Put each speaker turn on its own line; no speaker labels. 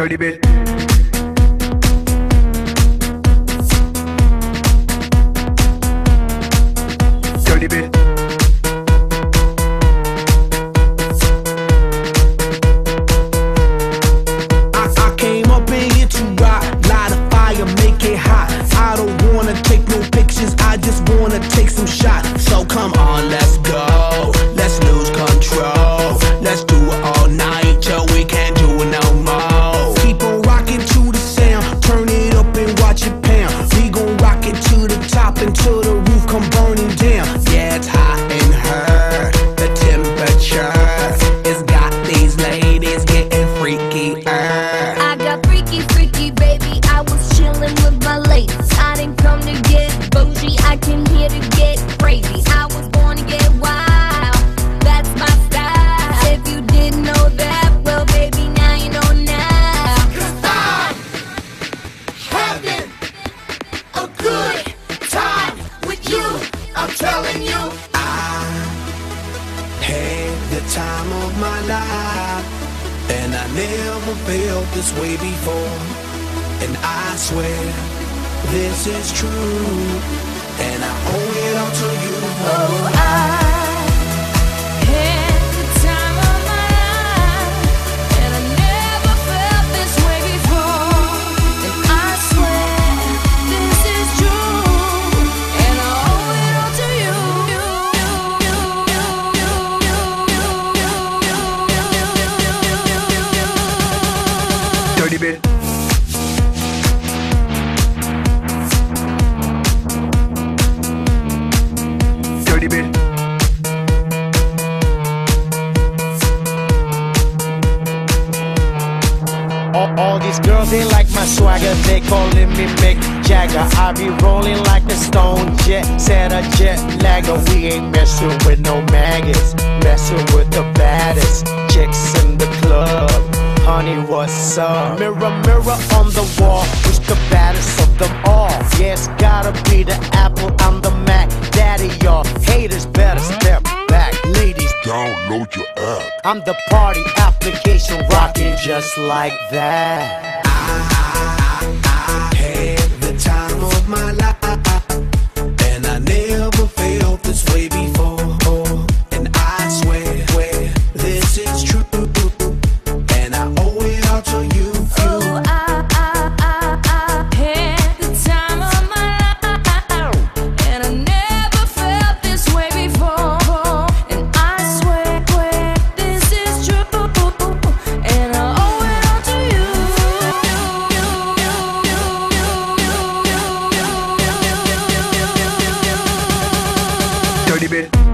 Dirty bit.
Never felt this way before. And I swear this is true, and I
these girls, they like my swagger. They calling me Mick Jagger. I be rolling like a stone jet, set a jet lagger. We ain't messing with no maggots, messing with the baddest chicks in the club. Honey, what's up? Mirror, mirror on the wall, who's the baddest of them all? Yeah, it's gotta be the Apple, I'm the Mac. Daddy, y'all haters better step
download your app.
I'm the party application rocking just like that.
I, I, I, I had the time of my life. baby.